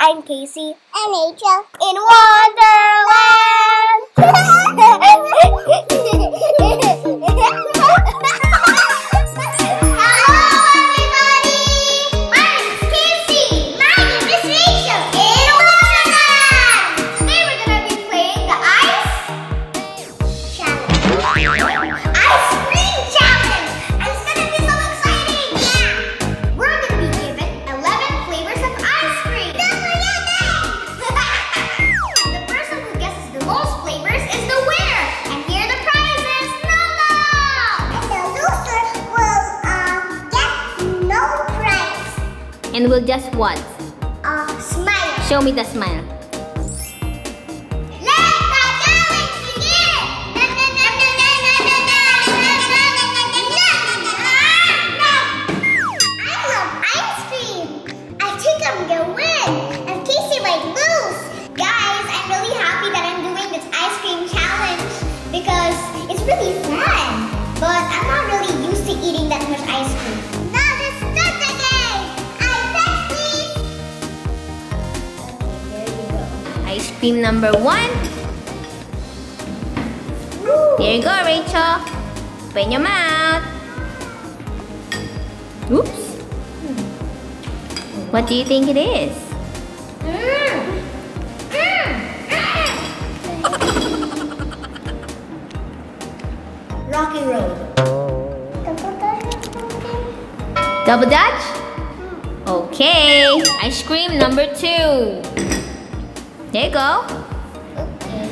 I'm Kaycee. I'm Rachel. In Wonderland. Hello everybody! Mine is Kaycee! My name is Rachel. In Wonderland! Hello, And we'll just what? Uh, smile. Show me the smile. Cream number one. There you go, Rachel. Open your mouth. Oops. What do you think it is? Mm. Mm. Mm. Rocky Road. Double Dutch? Okay. Ice cream number two. There you go. Okay.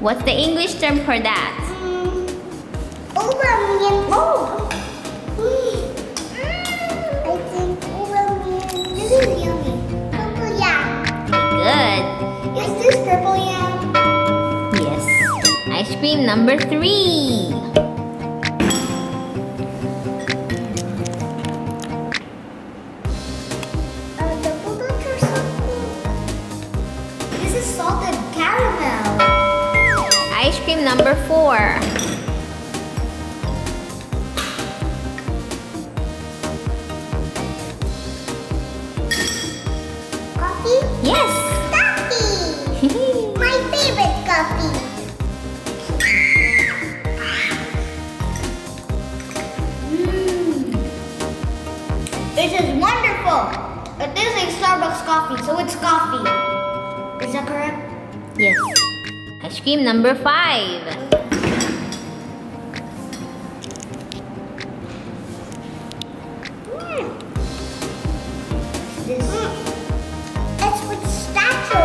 What's the English term for that? Oh. I think overmean. This is yummy. Purple yam. Good. Is this purple yam? Yes. Ice cream number three. Number four. Coffee? Yes. Coffee. My favorite coffee. Mm. This is wonderful. It is a Starbucks coffee, so it's coffee. Is that correct? yes. Ice cream number five. This. It's pistachio.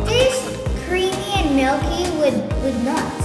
this creamy and milky with with nuts.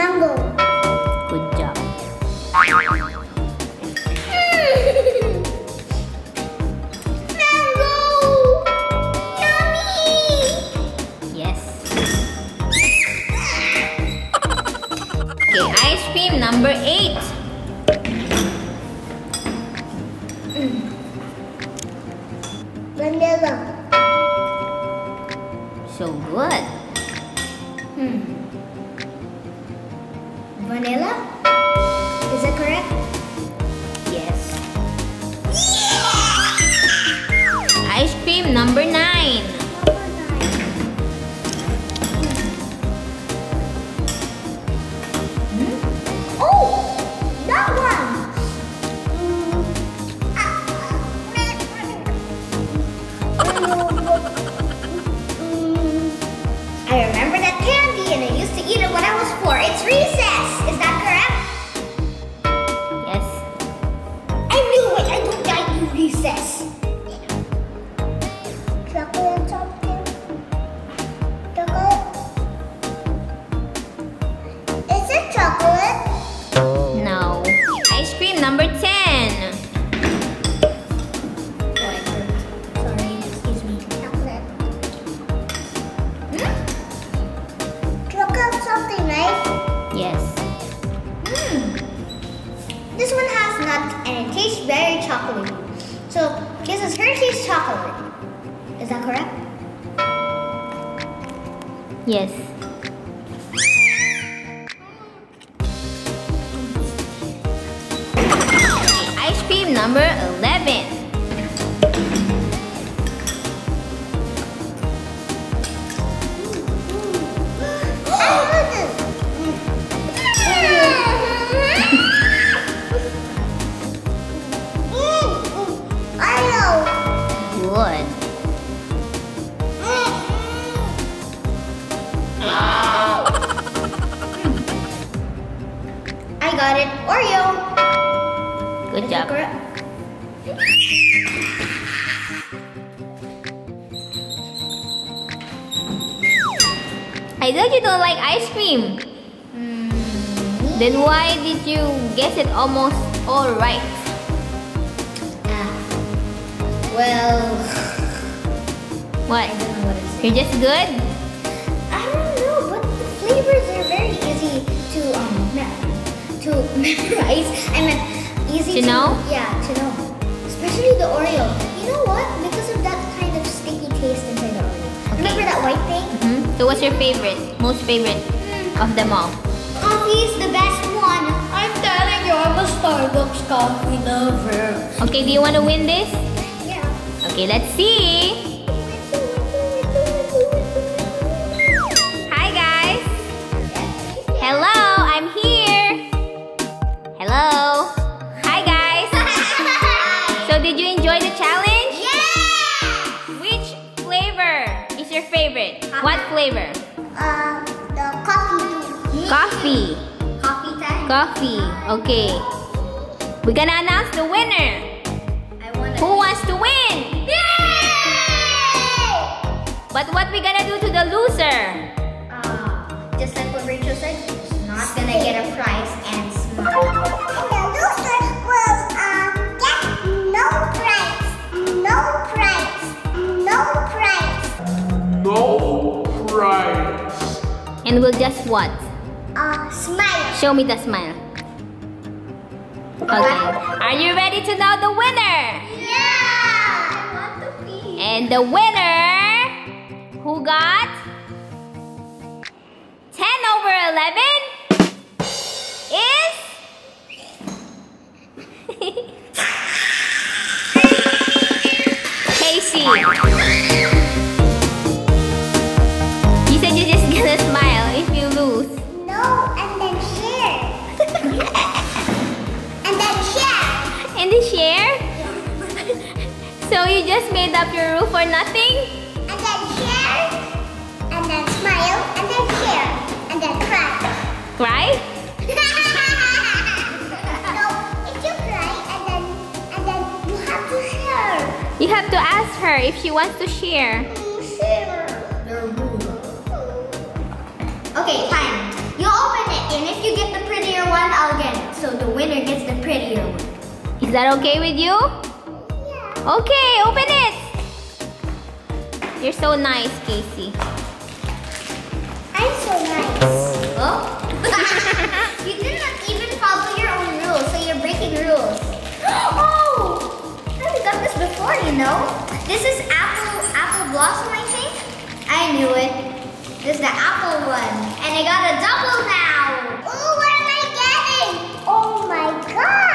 Mango. Good job. Mango. Yummy. Yes. Okay, ice cream number eight. Vanilla. So good. Hmm. Vanilla? Is that correct? Yes. Ice cream number nine. Yes. Ice cream number 11. Good. Good Is that job. correct? I thought you don't like ice cream. Then why did you guess it almost all right? Ah. Well, What? I don't know what. You're just good? I don't know, but the flavors are very easy to um to memorize. I mean, easy To know? Yeah, to know. Especially the Oreo. You know what? Because of that kind of sticky taste inside the Oreo. Remember that white thing? hmm So what's your favorite? Most favorite of them all? Coffee's the best one. I'm telling you, I'm a Starbucks coffee lover. Okay, do you want to win this? Yeah. Okay, let's see. Coffee Okay. We're gonna announce the winner. I want Who wants to win? Yay! But what we gonna do to the loser? Uh, just like what Rachel said, he's not gonna get a prize and smile. The loser will get no prize, no prize, no prize. No prize. And we'll just what? Uh, smile. Show me the smile. Okay. Are you ready to know the winner? Yeah! I want to be. And the winner who got The share? So you just made up your rule for nothing? And then share. And then smile. And then share. And then cry. Cry? no, if you cry and then and then you have to share. You have to ask her if she wants to share. Share. Okay, fine. You open it, and if you get the prettier one, I'll get it. So the winner gets the prettier one. Is that okay with you? Yeah. Okay, open it. You're so nice, Kaycee. I'm so nice. Oh? you did not even follow your own rules, so you're breaking rules. oh! I've done this before, you know? This is apple, apple blossom, I think. I knew it. This is the apple one. And I got a double now. Ooh, what am I getting? Oh my god!